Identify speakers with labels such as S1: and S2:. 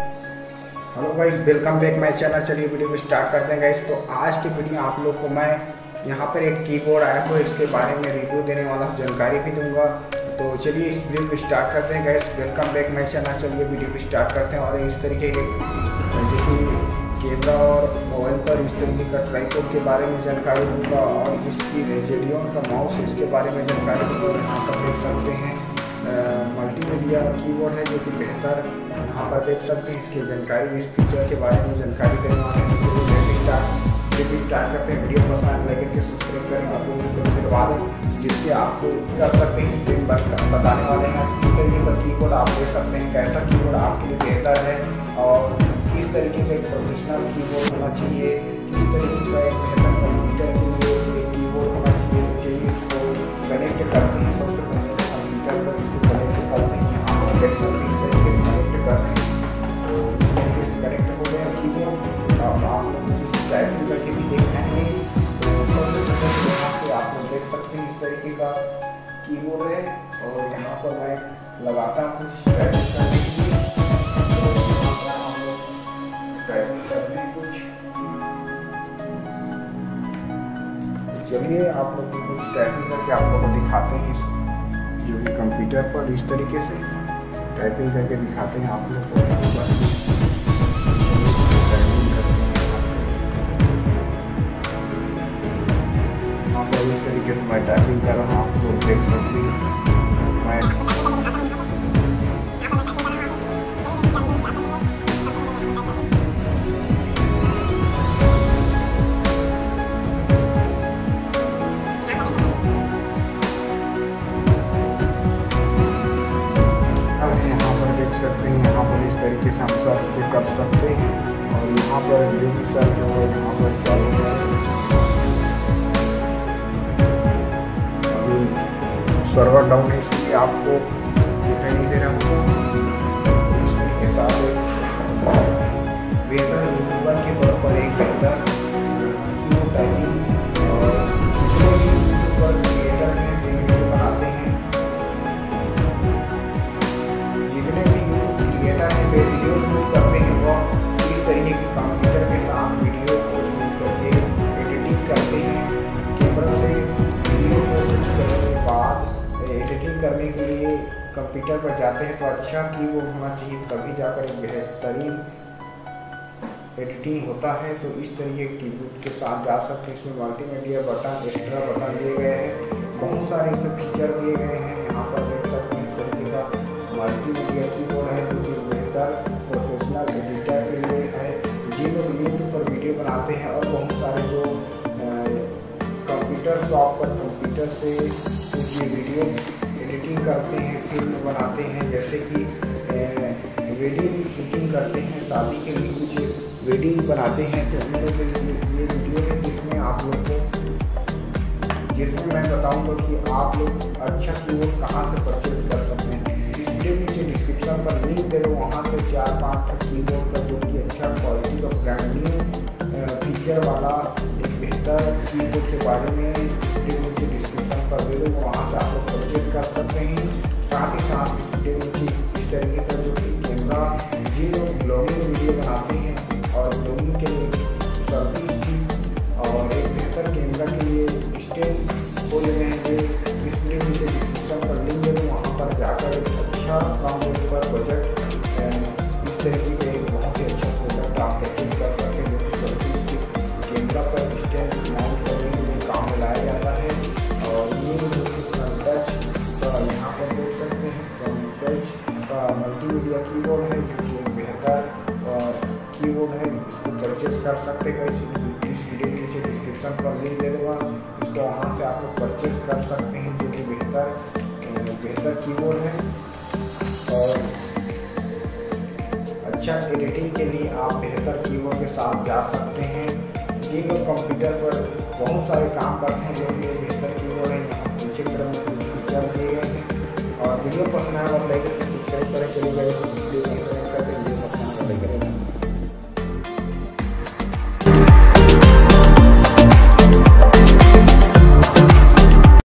S1: Hello guys welcome back my channel चलिए video को start करते हैं गाइस तो आज की वीडियो आप लोग को मैं यहाँ पर एक कीबोर्ड आया तो इसके बारे में रिव्यू देने वाला जानकारी भी दूँगा। तो चलिए इस वीडियो को स्टार्ट करते हैं guys welcome back my channel चलिए वीडियो को स्टार्ट करते हैं और इस तरीके के कैमरा और मोबाइल पर इस तरीके का ट्राईपोड के बारे में जानकारी दूँगा और इसकी रेजेडियन का माउस इसके बारे में जानकारी दूँगा। यहाँ पर देख सकते हैं। मल्टीमीडिया कीबोर्ड है जो कि बेहतर यहाँ पर देख सकते हैं। इसकी जानकारी, इस फीचर के बारे में जानकारी देने वाले हैं। तो वीडियो स्टार्ट वीडियो स्टार्ट करते हैं। वीडियो पसंद लगे तो सब्सक्राइब करें। और वीडियो को दबा दें, जिससे आपको कर सकते हैं। स्क्रीन पर बताने वाले हैं। किस तरीके का कीबोर्ड आप देख सकते हैं। कैसा कीबोर्ड आपके लिए बेहतर है और किस तरीके का एक प्रोफेशनल कीबोर्ड होना चाहिए, किस तरीके का एक टाइप करके भी देखेंगे तो सबसे पहले यहाँ पे आप लोग देख सकते हैं इस तरीके का कीबोर्ड है और यहाँ पर मैं लगाता हूँ तो कुछ। चलिए आप लोग कुछ टाइपिंग करके आप लोगों को दिखाते हैं जो कि कंप्यूटर पर इस तरीके से टाइपिंग करके दिखाते हैं आप लोग को। मैं टाइपिंग कर रहा हूँ, आप लोग देख सकते हैं। मैं हैं तरीके से हम सर्च कर सकते हैं। और यहाँ पर जो भी सर्च हो, यहाँ पर चालू है सर्वर डाउन है इसलिए आपको दिखाई नहीं दे रहा हूँ से बेहतर कंप्यूटर पर जाते हैं तो अच्छा कि वो होना चाहिए तभी जाकर एक बेहतरीन एडिटिंग होता है तो इस तरीके की कीबोर्ड के साथ जा सकते हैं। इसमें मल्टीमीडिया बटन एक्स्ट्रा बटन दिए गए हैं। बहुत सारे इसमें फीचर दिए गए हैं। यहाँ पर देख सकते हैं इस तरीके का मल्टीमीडिया कीबोर्ड है, जो कि बेहतर प्रोफेशनल एडिटर के लिए है। जी लोग यूट्यूब पर वीडियो बनाते हैं और बहुत सारे जो कंप्यूटर शॉप पर कंप्यूटर से ये वीडियो एडिटिंग करते हैं फ़िल्म बनाते हैं, जैसे कि वेडिंग शूटिंग करते हैं, शादी के लिए कुछ वेडिंग बनाते हैं तो उन लोगों ये वीडियो है जिसमें आप लोग को, जिसमें मैं बताऊँगा कि आप लोग अच्छा कीबोर्ड कहाँ से परचेज कर सकते हैं। इस वीडियो नीचे डिस्क्रिप्शन पर लिंक दे दो, वहाँ से चार पाँच कीबोर्ड का जो कि अच्छा क्वालिटी का ब्रांड न्यू फीचर वाला, एक बेहतर कीबोर्ड के बारे में नीचे डिस्क्रिप्शन पर दे दो, वहाँ से आप लोग परचेज कर सकते हैं साथ ही साथ इस तरीके का जो कैमरा ये लोग ब्लॉगिंग वीडियो बनाते हैं। इसको परचेज कर सकते हैं, इस इस वीडियो के नीचे डिस्क्रिप्शन पर लिंक दे दूँगा। इसको वहाँ से आप लोग परचेज कर सकते हैं, जो कि बेहतर बेहतर कीबोर्ड है। और अच्छा एडिटिंग के लिए आप बेहतर कीबोर्ड के साथ जा सकते हैं। ये लोग कंप्यूटर पर बहुत सारे काम करते हैं, जो कि बेहतर कीबोर्ड है। यहाँ पीछे की तरफ़ फीचर दिए गए हैं। और वीडियो पसंद आए और लाइक